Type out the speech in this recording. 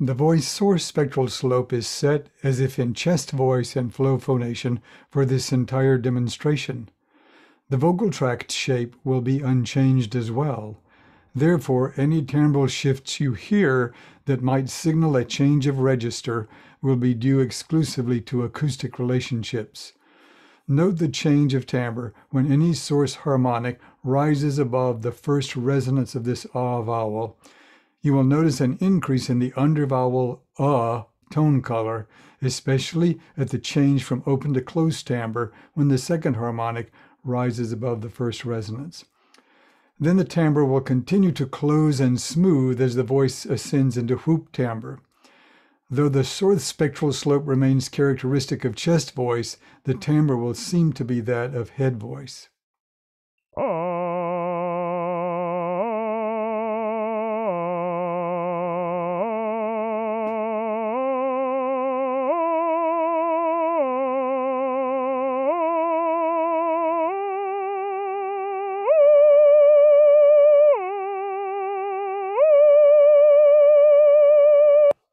The voice source spectral slope is set as if in chest voice and flow phonation for this entire demonstration. The vocal tract shape will be unchanged as well. Therefore, any timbral shifts you hear that might signal a change of register will be due exclusively to acoustic relationships. Note the change of timbre when any source harmonic rises above the first resonance of this ah vowel you will notice an increase in the undervowel uh tone color, especially at the change from open to closed timbre when the second harmonic rises above the first resonance. Then the timbre will continue to close and smooth as the voice ascends into whoop timbre. Though the source spectral slope remains characteristic of chest voice, the timbre will seem to be that of head voice.